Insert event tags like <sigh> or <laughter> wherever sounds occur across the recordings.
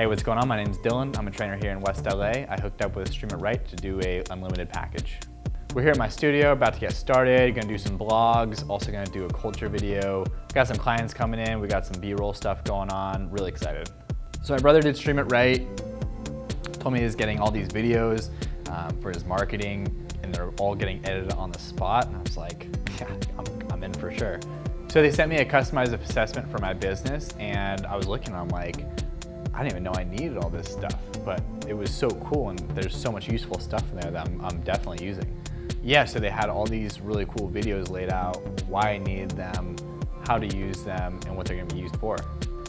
Hey, what's going on? My name is Dylan. I'm a trainer here in West LA. I hooked up with Stream It Right to do a unlimited package. We're here at my studio, about to get started, gonna do some blogs, also gonna do a culture video. Got some clients coming in, we got some B-roll stuff going on, really excited. So my brother did Stream It Right, told me he's getting all these videos um, for his marketing, and they're all getting edited on the spot, and I was like, <laughs> yeah, I'm, I'm in for sure. So they sent me a customized assessment for my business, and I was looking, I'm like, I didn't even know I needed all this stuff, but it was so cool and there's so much useful stuff in there that I'm, I'm definitely using. Yeah, so they had all these really cool videos laid out, why I needed them, how to use them, and what they're gonna be used for.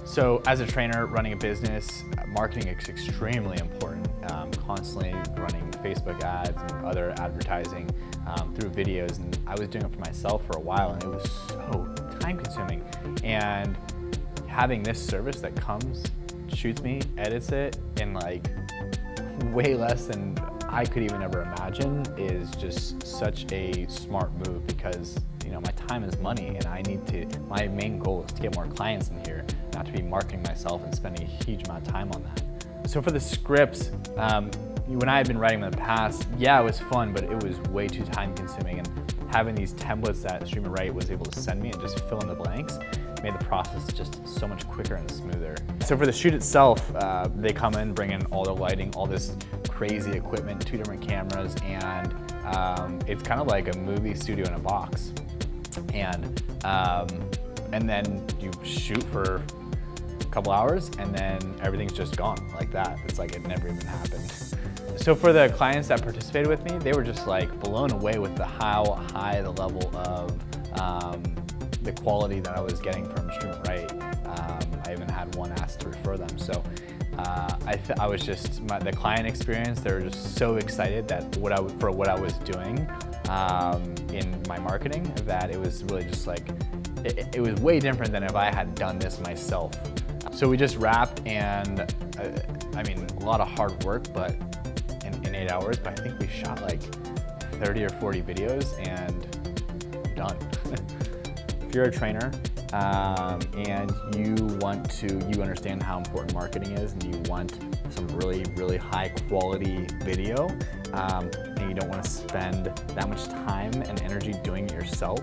So as a trainer running a business, marketing is extremely important. Um, constantly running Facebook ads and other advertising um, through videos, and I was doing it for myself for a while, and it was so time consuming. And having this service that comes shoots me, edits it in like way less than I could even ever imagine is just such a smart move because you know my time is money and I need to my main goal is to get more clients in here not to be marketing myself and spending a huge amount of time on that. So for the scripts, um, when I had been writing in the past, yeah, it was fun, but it was way too time consuming and having these templates that Stream It Right was able to send me and just fill in the blanks made the process just so much quicker and smoother. So for the shoot itself, uh, they come in, bring in all the lighting, all this crazy equipment, two different cameras, and um, it's kind of like a movie studio in a box. And, um, and then you shoot for a couple hours and then everything's just gone like that. It's like it never even happened. So for the clients that participated with me, they were just like blown away with the how high the level of um, the quality that I was getting from It Right. Um, I even had one ask to refer them. So uh, I, I, was just, my, the client experience, they were just so excited that what I, for what I was doing um, in my marketing that it was really just like, it, it, was way different than if I had done this myself. So we just wrapped and, uh, I mean, a lot of hard work, but hours, but I think we shot like 30 or 40 videos and done. <laughs> if you're a trainer um, and you want to, you understand how important marketing is and you want some really, really high quality video um, and you don't want to spend that much time and energy doing it yourself,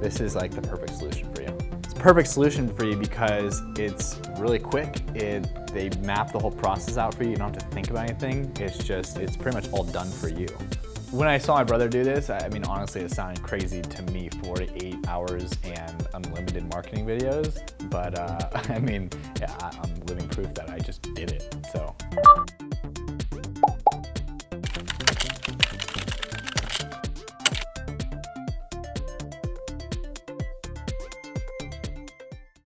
this is like the perfect solution perfect solution for you because it's really quick. It, they map the whole process out for you. You don't have to think about anything. It's just, it's pretty much all done for you. When I saw my brother do this, I mean, honestly, it sounded crazy to me, four to eight hours and unlimited marketing videos. But uh, <laughs> I mean, yeah, I'm living proof that I just did it.